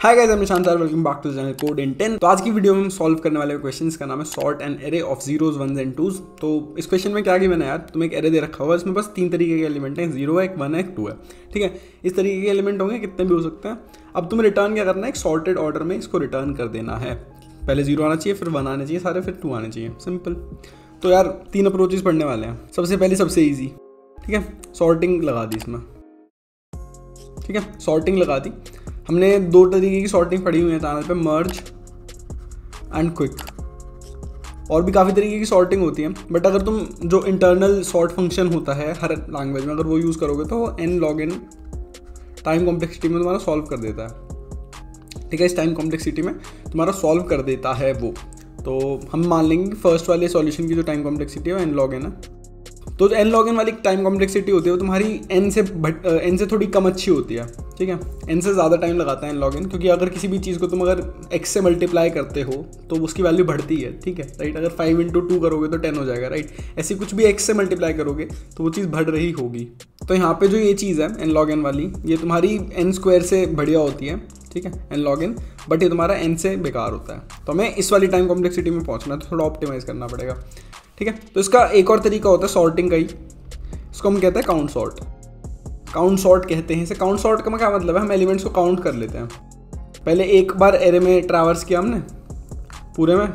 हाय guys मैं Shant welcome back to channel code in ten तो आज की वीडियो में हम सॉल्व करने वाले क्वेश्चंस का नाम है sort and array of zeros one and twos तो इस क्वेश्चन में क्या गिवन है यार? तुम्हें एक एरे दे रखा हुआ है इसमें बस तीन तरीके के एलिमेंट हैं। ज़ीरो है, एक वन है, एक टू है। ठीक है? इस तरीके के एलिमेंट होंगे, कितने भी हो सकते हैं। अब तुम्हें रिटर्न क्या करना है? एक सॉर्टेड ऑर्डर में इसको रिटर्न कर देना है। पहले ज़ीरो आना चाहिए, फिर वन आना चाहिए, सारे फिर टू आने चाहिए। सिंपल तो यार, तीन अप्रोचेज पढ़ने वाले हैं। सबसे पहले, सबसे ईजी ठीक है? सॉर्टिंग लगा दी इसमें। ठीक है? सॉर्टिंग लगा दी। हमने दो तरीके की सॉर्टिंग पढ़ी हुई है चैनल पे मर्ज एंड क्विक और भी काफ़ी तरीके की सॉर्टिंग होती है बट अगर तुम जो इंटरनल सॉर्ट फ़ंक्शन होता है हर लैंग्वेज में, अगर वो यूज़ करोगे तो N log N time complexity में तुम्हारा सॉल्व कर देता है। ठीक है, इस टाइम कॉम्प्लेक्सिटी में तुम्हारा सॉल्व कर देता है वो। तो हम मान लेंगे फ़र्स्ट वाले सॉल्यूशन की जो टाइम कॉम्प्लेक्सिटी है वो एन लॉग इन है। तो एन लॉग इन वाली टाइम कॉम्प्लेक्सिटी होती है, वो तुम्हारी एन से भट एन से थोड़ी कम अच्छी होती है, ठीक है? एन से ज़्यादा टाइम लगाता है एन लॉग इन क्योंकि अगर किसी भी चीज़ को तुम अगर एक्स से मल्टीप्लाई करते हो तो उसकी वैल्यू बढ़ती है, ठीक है? राइट अगर फाइव इंटू टू करोगे तो टेन हो जाएगा राइट ऐसी कुछ भी एक्स से मल्टीप्लाई करोगे तो वो चीज़ बढ़ रही होगी। तो यहाँ पे जो ये चीज़ है एन लॉग इन वाली, ये तुम्हारी एन स्क्वायर से बढ़िया होती है, ठीक है? एन लॉग इन बट ये तुम्हारा एन से बेकार होता है। तो हमें इस वाली टाइम कॉम्प्लेक्सिटी में पहुँचना है तो थोड़ा ऑप्टिमाइज करना पड़ेगा। ठीक है? तो इसका एक और तरीका होता है सॉर्टिंग का ही। इसको हम कहते हैं काउंट सॉर्ट काउंट सॉर्ट कहते हैं इसे। काउंट सॉर्ट का क्या मतलब है? हम एलिमेंट्स को काउंट कर लेते हैं। पहले एक बार एरे में ट्रैवर्स किया हमने, पूरे में,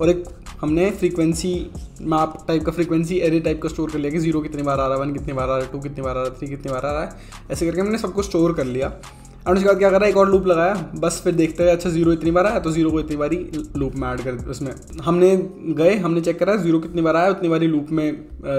और एक हमने फ्रीक्वेंसी मैप टाइप का फ्रीक्वेंसी एरे टाइप का स्टोर कर लिया कि ज़ीरो कितनी बार आ रहा है वन कितनी बार आ रहा है टू कितनी बार आ रहा है थ्री कितनी बार आ रहा है। ऐसे करके हमने सबको स्टोर कर लिया। और उसके बाद क्या करा एक और लूप लगाया। बस फिर देखते हैं अच्छा ज़ीरो इतनी बार आया तो ज़ीरो को इतनी बारी लूप में ऐड कर, उसमें। हमने गए, हमने चेक करा ज़ीरो कितनी बार आया, उतनी बारी लूप में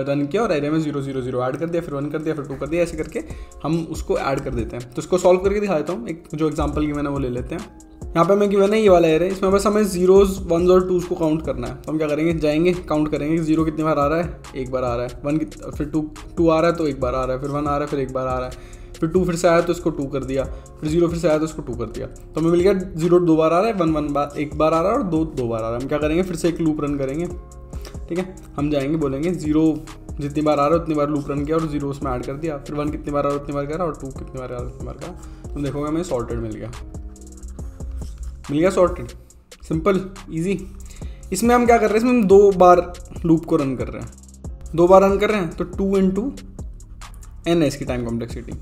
रन किया और एरिया में ज़ीरो ज़ीरो ज़ीरो ऐड कर दिया, फिर वन कर दिया, फिर टू कर दिया, ऐसे करके हम उसको ऐड कर देते हैं। तो उसको सॉल्व करके दिखा देता हूँ। एक, जो एग्ज़ाम्पल की मैंने वो ले लेते हैं। यहाँ पे मैं कि मैंने ये वाला एरे इसमें बस हमें जीरोज वन और टूज को काउंट करना है। तो हम क्या करेंगे? जाएँगे काउंट करेंगे ज़ीरो कितनी बार आ रहा है? एक बार आ रहा है। वन फिर टू टू आ रहा है तो एक बार आ रहा है। फिर वन आ रहा है, फिर एक बार आ रहा है। फिर टू फिर से आया तो इसको टू कर दिया, फिर ज़ीरो फिर से आया तो इसको टू कर दिया। तो हमें मिल गया ज़ीरो दो बार आ रहा है वन वन बार, एक बार आ रहा है और दो दो बार आ रहा है। हम क्या करेंगे? फिर से एक लूप रन करेंगे। ठीक है? हम जाएँगे, बोलेंगे ज़ीरो जितनी बार आ रहा है उतनी बार लूप रन किया और ज़ीरो उसमें ऐड कर दिया। फिर वन कितनी बार आ रहा है, उतनी बार करा और टू कितनी बार आ रहा है, उतनी बार करा तो देखोगे हमें सॉर्टेड मिल गया। मिल गया सॉर्टेड सिंपल ईजी इसमें हम क्या कर रहे हैं? इसमें हम दो बार लूप को रन कर रहे हैं। दो बार रन कर रहे हैं तो टू इंटू एन है इसकी time complexity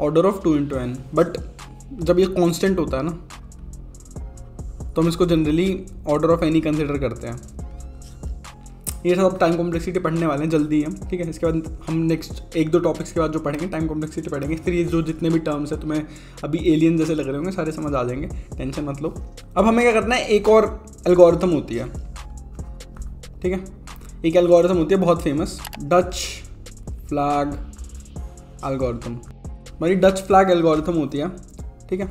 order of two into N but जब ये कॉन्स्टेंट होता है ना तो हम इसको generally order of N consider करते हैं। ये सब टाइम कॉम्प्लेक्सिटी पढ़ने वाले हैं, जल्दी हम ठीक है, इसके बाद हम नेक्स्ट एक दो टॉपिक्स के बाद जो पढ़ेंगे टाइम कॉम्प्लेक्सिटी पढ़ेंगे। फिर ये जो जितने भी टर्म्स है, तुम्हें अभी एलियन जैसे लग रहे होंगे, सारे समझ आ जाएँगे। टेंशन मत लो। अब हमें क्या करना है, एक और एल्गोरिथम होती है। ठीक है? एक एल्गोरिथम होती है, बहुत फ़ेमस डच फ्लैग एल्गोरिथम हमारी डच फ्लैग एल्गोरिथम होती है, ठीक है?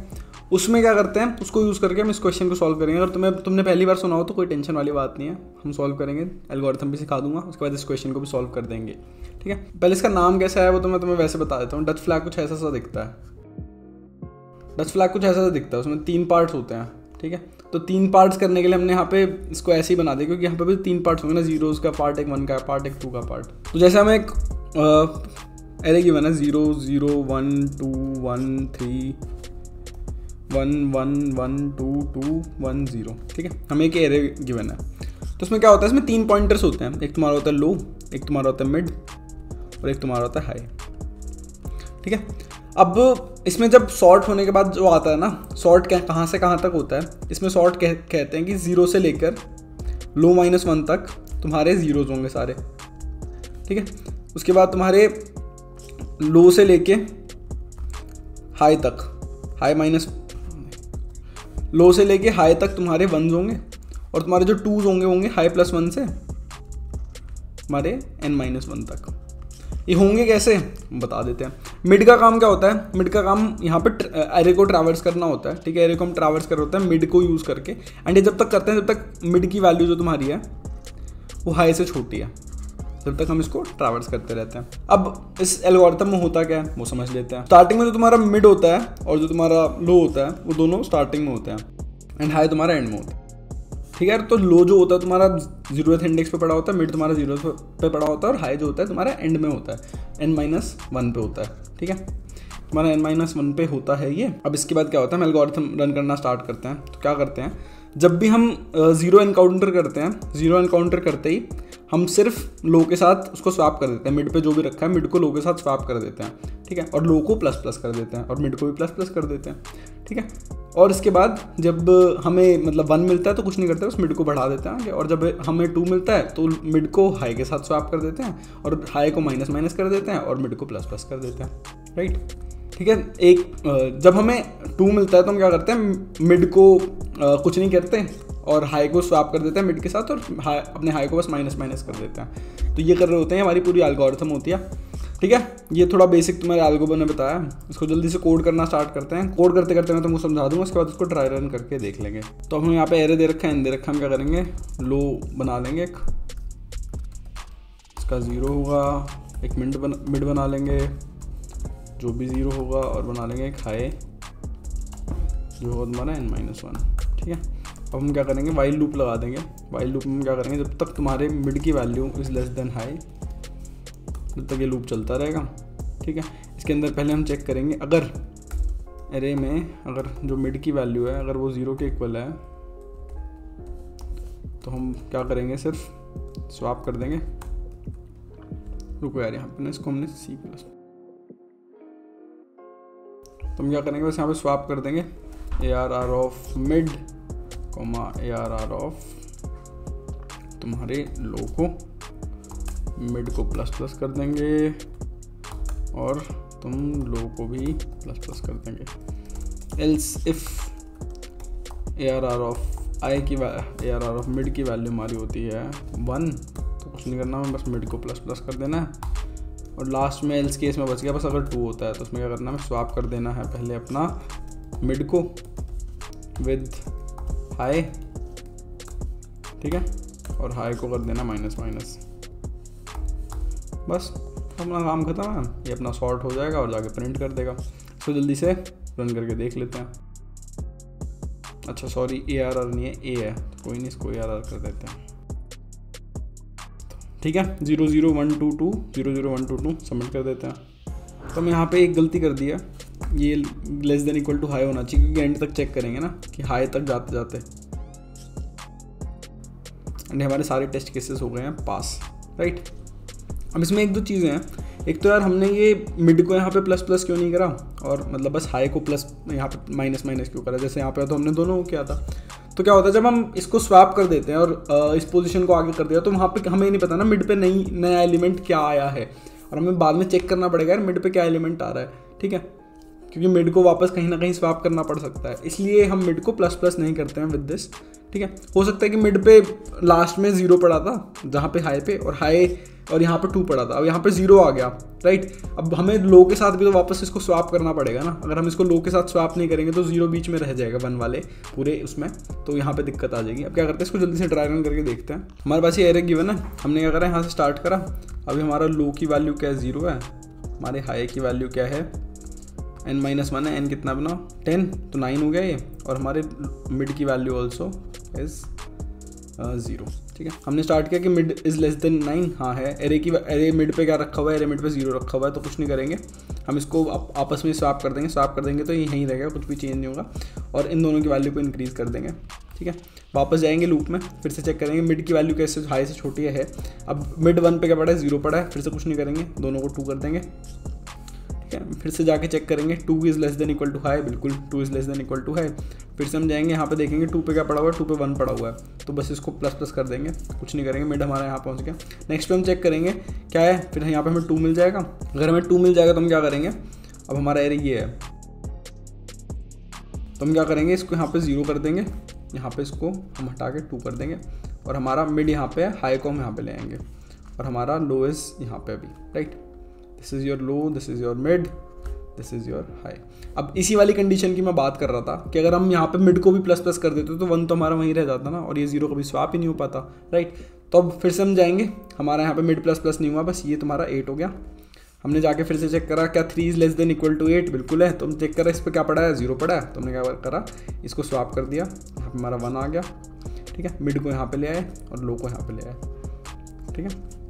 उसमें क्या करते हैं? उसको यूज़ करके हम इस क्वेश्चन को सॉल्व करेंगे। अगर तुम्हें, तुमने पहली बार सुना हो तो कोई टेंशन वाली बात नहीं है। हम सॉल्व करेंगे एल्गोरिथम भी सिखा दूँगा, उसके बाद इस क्वेश्चन को भी सॉल्व कर देंगे, ठीक है? पहले इसका नाम कैसा है वो तो मैं तुम्हें वैसे बता देता हूँ। डच फ्लैग कुछ ऐसा सा दिखता है। डच फ्लैग कुछ ऐसा सा दिखता है, उसमें तीन पार्ट्स होते हैं, ठीक है? तो तीन पार्ट्स करने के लिए हमने यहाँ पे इसको ऐसे ही बना दिया, क्योंकि यहाँ पे भी तीन पार्ट्स होंगे ना जीरोज का पार्ट एक वन का पार्ट एक टू का पार्ट तो जैसे हमें एक एरे गिवन है zero zero one two one three one one one two two one zero ठीक है? हमें एक एरे गिवन है। तो उसमें क्या होता है? इसमें तीन पॉइंटर्स होते हैं। एक तुम्हारा होता है लो एक तुम्हारा होता है मिड और एक तुम्हारा होता है हाई ठीक है? अब इसमें जब सॉर्ट होने के बाद जो आता है ना सॉर्ट क्या कहाँ से कहाँ तक होता है? इसमें सॉर्ट कह, कहते हैं कि ज़ीरो से लेकर लो माइनस वन तक तुम्हारे ज़ीरोज़ होंगे सारे। ठीक है? उसके बाद तुम्हारे लो से लेके हाई तक हाई माइनस लो से लेके हाई तक तुम्हारे वंस होंगे और तुम्हारे जो टूज होंगे होंगे हाई प्लस वन से हमारे एन माइनस वन तक। ये होंगे कैसे? बता देते हैं। मिड का काम क्या होता है? मिड का काम यहाँ पे एरे को ट्रैवर्स करना होता है, ठीक है? एरे को हम ट्रैवर्स कर होता है मिड को यूज़ करके। एंड ये जब तक करते हैं जब तक मिड की वैल्यू जो तुम्हारी है, वो हाई से छोटी है। जब तक हम इसको ट्रैवर्स करते रहते हैं। अब इस एल्गोरिथम में होता क्या है? वो समझ लेते हैं। स्टार्टिंग में जो तुम्हारा मिड होता है और जो तुम्हारा लो होता है, वो दोनों स्टार्टिंग में होते हैं। एंड हाई तुम्हारा एंड में होता है। ठीक है तो लो जो होता है तुम्हारा जीरोथ इंडेक्स पे पड़ा होता है मिड तुम्हारा ज़ीरो पे पड़ा होता है और हाई जो होता है तुम्हारा एंड में होता है। एन माइनस वन पे होता है। ठीक है? तुम्हारा एन माइनस वन पे होता है ये। अब इसके बाद क्या होता है? हम एल्गोरिथम रन करना स्टार्ट करते हैं। तो क्या करते हैं? जब भी हम ज़ीरो एनकाउंटर करते हैं ज़ीरो एनकाउंटर करते ही हम सिर्फ़ लो के साथ उसको स्वाप कर देते हैं। मिड पे जो भी रखा है मिड को लो के साथ स्वाप कर देते हैं, ठीक है? और लो को प्लस प्लस कर देते हैं और मिड को भी प्लस प्लस कर देते हैं, ठीक है? और इसके बाद जब हमें मतलब वन मिलता है तो कुछ नहीं करते उस मिड को बढ़ा देते हैं और जब हमें टू मिलता है तो मिड को हाई के साथ स्वाप कर देते हैं और हाई को माइनस माइनस कर देते हैं और मिड को प्लस प्लस कर देते हैं राइट ठीक है? एक जब हमें टू मिलता है तो हम क्या करते हैं? मिड को कुछ नहीं करते और हाई को स्वाप कर देते हैं मिड के साथ और हाई अपने हाई को बस माइनस माइनस कर देते हैं। तो ये कर रहे होते हैं, हमारी पूरी एल्गोरिथम होती है। ठीक है? ये थोड़ा बेसिक तुम्हारे एल्गोबो ने बताया। इसको जल्दी से कोड करना स्टार्ट करते हैं। कोड करते करते मैं तुमको समझा दूँगा, उसके बाद उसको ट्राई रन करके देख लेंगे। तो हम यहाँ पे एरे दे रखा है एन दे रखा हम क्या करेंगे? लो बना लेंगे एक। इसका ज़ीरो होगा, एक मिनट बन मिड बना लेंगे। जो भी ज़ीरो होगा और बना लेंगे एक हाई जो होगा तुम्हारा एन माइनस वन ठीक है? अब हम क्या करेंगे वाइल लूप लगा देंगे। वाइल लूप में क्या करेंगे, जब तक तुम्हारे मिड की value is less than high जब तक ये लूप चलता रहेगा। ठीक है? इसके अंदर पहले हम चेक करेंगे, अगर एरे में, अगर जो मिड की वैल्यू है, अगर वो ज़ीरो के इक्वल है तो हम क्या करेंगे, सिर्फ़ स्वाप कर देंगे। रुको यार, यहाँ पे ना इसको हमने सी प्लस तो हम क्या करेंगे, बस यहाँ पे स्वाप कर देंगे। A R R of mid comma A R R of तुम्हारे लो को मिड को प्लस प्लस कर देंगे और तुम लो को भी प्लस प्लस कर देंगे। Else if A R R of I की A R R of mid की वैल्यू हमारी होती है वन तो कुछ नहीं करना है बस मिड को प्लस प्लस कर देना है। और लास्ट में एल्स केस में बच गया, बस अगर टू होता है तो उसमें क्या करना है स्वाप कर देना है पहले अपना मिड को विद हाई ठीक है? और हाई को कर देना माइनस माइनस बस, अपना काम खत्म है। ये अपना सॉर्ट हो जाएगा और जाके प्रिंट कर देगा। इसको जल्दी से रन करके देख लेते हैं। अच्छा सॉरी ए आर आर नहीं है ए है। तो कोई नहीं, इसको ए आर आर कर देते हैं। ठीक है? Zero zero one two two zero zero one two two submit कर देते हैं। तो हम यहाँ पे एक गलती कर दी है। ये less than equal to high होना चाहिए, क्योंकि एंड तक चेक करेंगे ना कि हाई तक जाते जाते। एंड हमारे सारे टेस्ट केसेस हो गए हैं पास राइट अब इसमें एक दो चीज़ें हैं। एक तो यार हमने ये मिड को यहाँ पे प्लस प्लस क्यों नहीं करा? और मतलब बस हाई को प्लस यहाँ पे माइनस माइनस क्यों करा? जैसे यहाँ पे तो हमने दोनों को किया था। तो क्या होता है, जब हम इसको स्वैप कर देते हैं और इस पोजीशन को आगे कर दिया तो वहाँ पे हमें नहीं पता ना मिड पे नई, नया एलिमेंट क्या आया है। और हमें बाद में चेक करना पड़ेगा यार मिड पे क्या एलिमेंट आ रहा है, ठीक है? क्योंकि मिड को वापस कहीं ना कहीं स्वाप करना पड़ सकता है। इसलिए हम मिड को प्लस प्लस नहीं करते हैं विद दिस ठीक है? हो सकता है कि मिड पे लास्ट में ज़ीरो पड़ा था, जहाँ पे हाई पे, और हाई और यहाँ पे टू पड़ा था। अब यहाँ पे ज़ीरो आ गया राइट अब हमें लो के साथ भी तो वापस इसको स्वाप करना पड़ेगा ना। अगर हम इसको लो के साथ स्वाप नहीं करेंगे तो ज़ीरो बीच में रह जाएगा वन वाले पूरे उसमें तो यहाँ पे दिक्कत आ जाएगी। अब क्या करते हैं? इसको जल्दी से ट्राई रन करके देखते हैं। हमारे पास ये एरे गिवन है। हमने क्या करा? यहाँ से स्टार्ट करा। अभी हमारा लो की वैल्यू क्या है? ज़ीरो है। हमारे हाई की वैल्यू क्या है? एन माइनस वन है एन कितना बना? टेन तो नाइन हो गया ये। और हमारे मिड की वैल्यू ऑल्सो इज़ ज़ीरो ठीक है? हमने स्टार्ट किया कि mid is less than nine हाँ है। एरे की एरे मिड पे क्या रखा हुआ है? एरे मिड पे ज़ीरो रखा हुआ है तो कुछ नहीं करेंगे। हम इसको आप, आपस में स्वाप कर देंगे। स्वाप कर देंगे तो ये यहीं रहेगा कुछ भी चेंज नहीं होगा। और इन दोनों की वैल्यू को इंक्रीज़ कर देंगे। ठीक है? वापस जाएँगे लूप में फिर से चेक करेंगे मिड की वैल्यू कैसे हाई से छोटी है अब मिड वन पे क्या पड़ा है? ज़ीरो पड़ा है। फिर से कुछ नहीं करेंगे। दोनों को टू कर देंगे। है। फिर से जाके चेक करेंगे two is less than equal to high बिल्कुल two is less than equal to high फिर से हम जाएँगे, यहाँ पे देखेंगे टू पे क्या पड़ा हुआ है टू पे वन पड़ा हुआ है। तो बस इसको प्लस प्लस कर देंगे, कुछ नहीं करेंगे मिड हमारा यहाँ पहुँच गया। नेक्स्ट पे हम चेक करेंगे, क्या है? फिर यहाँ पर हमें टू मिल जाएगा। अगर हमें टू मिल जाएगा तो हम क्या करेंगे? अब हमारा एरिया ये है। तो हम क्या करेंगे, इसको यहाँ पे ज़ीरो कर देंगे। यहाँ पे इसको हम हटा के टू कर देंगे। और हमारा मिड यहाँ पे है हाई को हम यहाँ पे ले आएँगे। और हमारा लोएस्ट यहाँ पे अभी right this is your low this is your mid this is your high अब इसी वाली कंडीशन की मैं बात कर रहा था कि अगर हम यहाँ पे मिड को भी प्लस प्लस कर देते तो वन तो हमारा वहीं रह जाता ना, और ये ज़ीरो कभी स्वाप ही नहीं हो पाता राइट तो अब फिर से हम जाएँगे, हमारा यहाँ पे मिड प्लस प्लस नहीं हुआ, बस ये तुम्हारा एट हो गया। हमने जाके फिर से चेक करा, क्या three is less than equal to eight बिल्कुल है तो हम चेक करा, इस पर क्या पड़ा है? ज़ीरो पड़ा है। तो हमने क्या करा, इसको स्वाप कर दिया, यहाँ पे हमारा वन आ गया, ठीक है? मिड को यहाँ पे ले आए, और लो को यहाँ पे ले आए, ठीक है?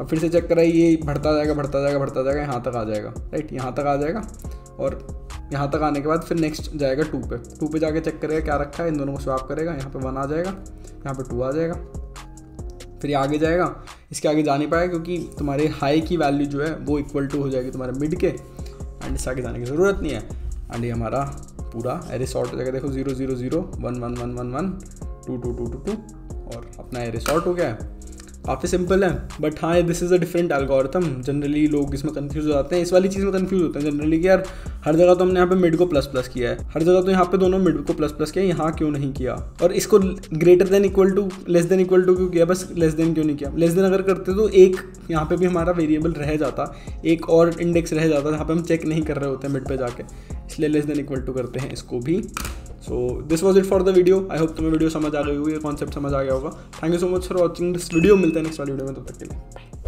अब फिर से चेक करा ये बढ़ता जाएगा बढ़ता जाएगा बढ़ता जाएगा, यहाँ तक आ जाएगा। राइट यहाँ तक आ जाएगा और यहाँ तक आने के बाद फिर नेक्स्ट जाएगा टू पे। टू पे जाके चेक करेगा क्या रखा है, इन दोनों को स्वैप करेगा, यहाँ पे वन आ जाएगा, यहाँ पे टू आ जाएगा। फिर ये आगे जाएगा। इसके आगे जा नहीं पाएगा क्योंकि तुम्हारे हाई की वैल्यू जो है वो इक्वल टू हो जाएगी तुम्हारे मिड के। एंड इससे आगे जाने की ज़रूरत नहीं है। एंड ये हमारा पूरा एरे सॉर्ट हो जाएगा। देखो zero zero zero one one one one one two two two two two और अपना एरे सॉर्ट हो गया है। काफ़ी सिंपल है बट हाँ this is a different algorithm generally लोग इसमें कंफ्यूज हो जाते हैं। इस वाली चीज़ में कंफ्यूज होते हैं जनरली कि यार, हर जगह तो हमने यहाँ पे मिड को प्लस प्लस किया है। हर जगह तो यहाँ पे दोनों मिड को प्लस प्लस किया, यहाँ क्यों नहीं किया? और इसको greater than equal to less than equal to क्यों किया? बस लेस देन क्यों नहीं किया? लेस देन अगर करते तो एक यहाँ पे भी हमारा वेरिएबल रह जाता। एक और इंडेक्स रह जाता, जहाँ पे हम चेक नहीं कर रहे होते मिड पे जाके। इसलिए लेस देन इक्वल टू करते हैं इसको भी। So this was it for the video I hope तुम्हें वीडियो समझ आ गई होगी कॉन्सेप्ट समझ आ गया होगा. Thank you so much for watching this video मिलते हैं नेक्स्ट वाली वीडियो में, तब तक के लिए.